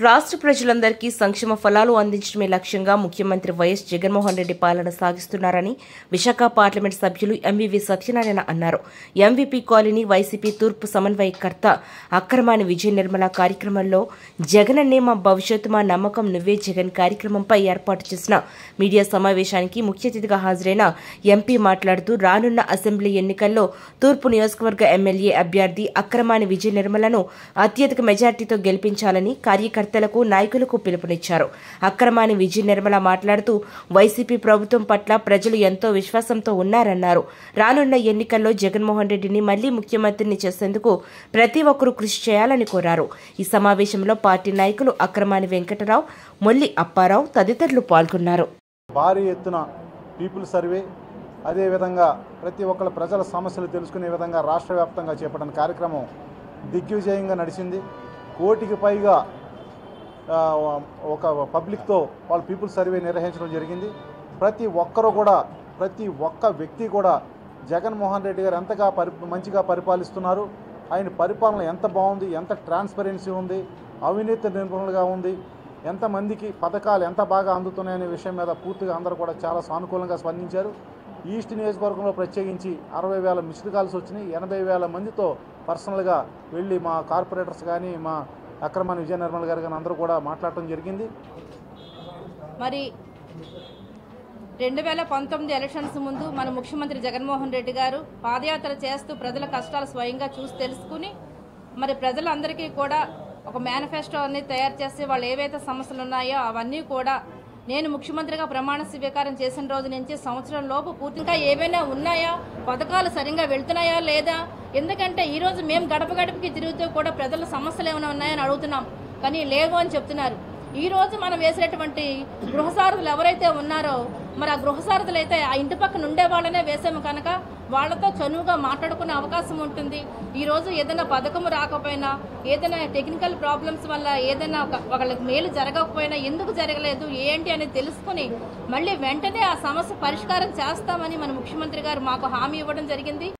రాష్ట్ర ప్రజలందరికీ సంక్షేమ ఫలాలు అందించడమే లక్ష్యంగా ముఖ్యమంత్రి వైఎస్ జగన్మోహన్ రెడ్డి పాలన సాగిస్తున్నారని విశాఖ పార్లమెంట్ సభ్యులు ఎంవివి సత్యనారాయణ అన్నారు. ఎంవీపీ కాలనీ వైసీపీ తూర్పు సమన్వయకర్త అక్రమాని విజయ నిర్మల కార్యక్రమంలో జగనన్నే మా భవిష్యత్తు మా నమ్మకం నువ్వే జగన్ కార్యక్రమంపై ఏర్పాటు చేసిన మీడియా సమావేశానికి ముఖ్య అతిథిగా హాజరైన ఎంపీ మాట్లాడుతూ రానున్న అసెంబ్లీ ఎన్నికల్లో తూర్పు నియోజకవర్గ ఎమ్మెల్యే అభ్యర్థి అక్రమాని విజయ నిర్మలను అత్యధిక మెజార్టీతో గెలిపించాలని కార్యకర్త కార్యకర్తలకు నాయకులకు పిలుపునిచ్చారు. అక్రమాని విజయ నిర్మల మాట్లాడుతూ వైసీపీ ప్రభుత్వం పట్ల ప్రజలు ఎంతో విశ్వాసంతో ఉన్నారన్నారు. రానున్న ఎన్నికల్లో జగన్మోహన్ రెడ్డిని మళ్ళీ ముఖ్యమంత్రిని చేసేందుకు ప్రతి ఒక్కరూ కృషి చేయాలని కోరారు. ఈ సమావేశంలో పార్టీ నాయకులు అక్రమాని వెంకటరావు మొల్లి అప్పారావు తదితరులు పాల్గొన్నారు. భారీ ఎత్తున పీపుల్ సర్వే అదేవిధంగా ప్రతి ఒక్కళ్ళ ప్రజల సమస్యలు తెలుసుకునే విధంగా రాష్ట్ర వ్యాప్తంగా చేపట్టిన కార్యక్రమం దిగ్విజయంగా నడిచింది. కోటికి పైగా ఒక పబ్లిక్తో వాళ్ళు పీపుల్ సర్వే నిర్వహించడం జరిగింది. ప్రతి ఒక్కరు కూడా ప్రతి ఒక్క వ్యక్తి కూడా జగన్మోహన్ రెడ్డి గారు ఎంతగా పరి మంచిగా పరిపాలిస్తున్నారు ఆయన పరిపాలన ఎంత బాగుంది ఎంత ట్రాన్స్పరెన్సీ ఉంది అవినీతి నిర్మూలనగా ఉంది ఎంతమందికి పథకాలు ఎంత బాగా అందుతున్నాయనే విషయం మీద పూర్తిగా అందరూ కూడా చాలా సానుకూలంగా స్పందించారు. ఈస్ట్ నియోజకవర్గంలో ప్రత్యేకించి అరవై వేల మిస్డ్ కాల్స్ వచ్చినాయి. ఎనభై వేల మందితో పర్సనల్గా వెళ్ళి మా కార్పొరేటర్స్ కానీ మా అక్రమాన్ని విజయ నిర్మల్ గారు కానీ అందరూ కూడా మాట్లాడటం జరిగింది. మరి రెండు వేల పంతొమ్మిది ఎలక్షన్స్ ముందు మన ముఖ్యమంత్రి జగన్మోహన్ రెడ్డి గారు పాదయాత్ర చేస్తూ ప్రజల కష్టాలు స్వయంగా చూసి తెలుసుకుని మరి ప్రజలందరికీ కూడా ఒక మేనిఫెస్టో అన్ని తయారు చేసి వాళ్ళు ఏవైతే సమస్యలు ఉన్నాయో అవన్నీ కూడా నేను ముఖ్యమంత్రిగా ప్రమాణ స్వీకారం చేసిన రోజు నుంచి సంవత్సరం లోపు పూర్తిగా ఏవైనా ఉన్నాయా? పథకాలు సరిగ్గా వెళ్తున్నాయా లేదా? ఎందుకంటే ఈరోజు మేము గడప గడపకి తిరుగుతూ కూడా ప్రజల సమస్యలు ఏమైనా ఉన్నాయని అడుగుతున్నాం. కానీ లేవు అని చెప్తున్నారు. ఈ రోజు మనం వేసినటువంటి గృహసారథులు ఎవరైతే ఉన్నారో మరి ఆ గృహసారథులు అయితే ఆ ఇంటి పక్కన ఉండే వాళ్ళనే వేసాము కనుక వాళ్ళతో చనువుగా మాట్లాడుకునే అవకాశం ఉంటుంది. ఈరోజు ఏదైనా పథకం రాకపోయినా ఏదైనా టెక్నికల్ ప్రాబ్లమ్స్ వల్ల ఏదైనా ఒక మేలు జరగకపోయినా ఎందుకు జరగలేదు ఏంటి అనేది తెలుసుకుని మళ్ళీ వెంటనే ఆ సమస్య పరిష్కారం చేస్తామని మన ముఖ్యమంత్రి గారు మాకు హామీ ఇవ్వడం జరిగింది.